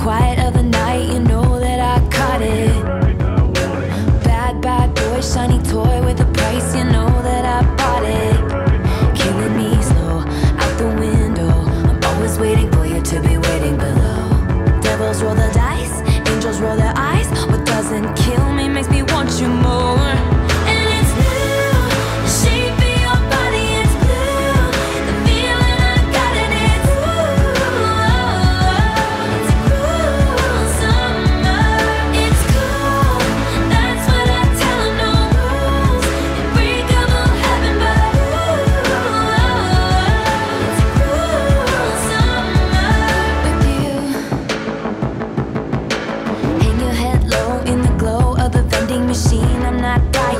quiet of the night, you know that I caught it. Bad, bad boy, shiny toy with a price, you know that I bought it. Killing me slow, out the window. I'm always waiting for you to be waiting below. Devils roll the dice, angels roll their eyes. What doesn't kill me makes me want you more.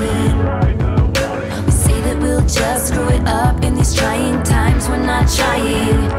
We say that we'll just screw it up in these trying times. We're not trying.